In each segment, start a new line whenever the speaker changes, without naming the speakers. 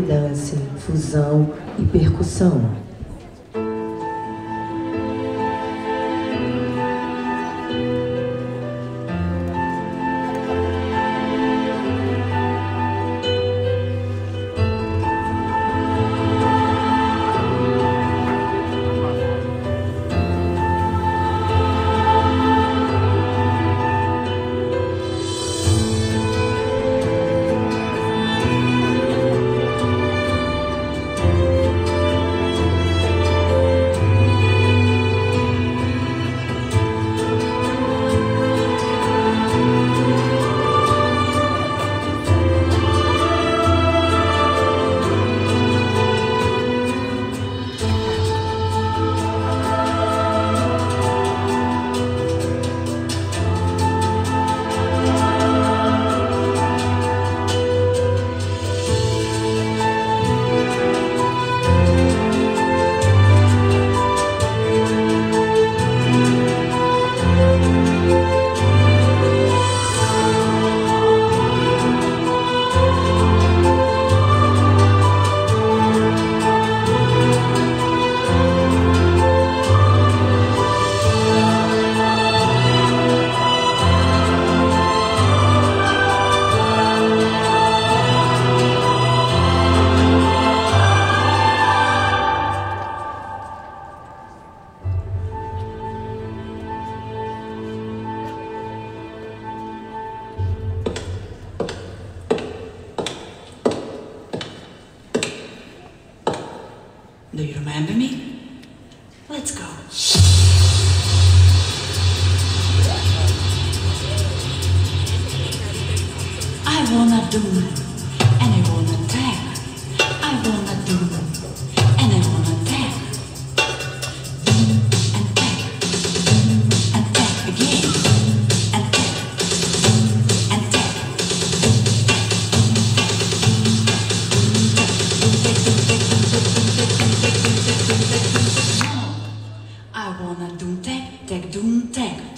Dance, fusão e percussão.
Do you remember me? Let's go. I wanna do any I wanna doom tank, tag doom.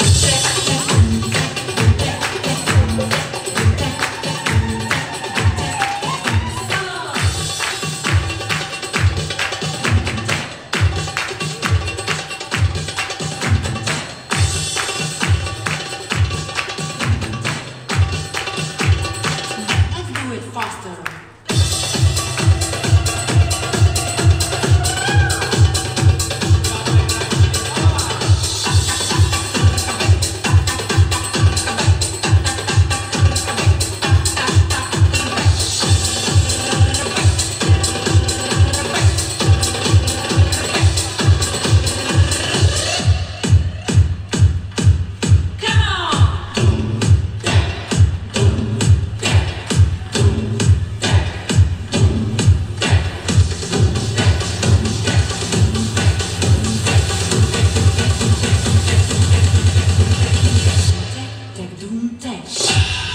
day.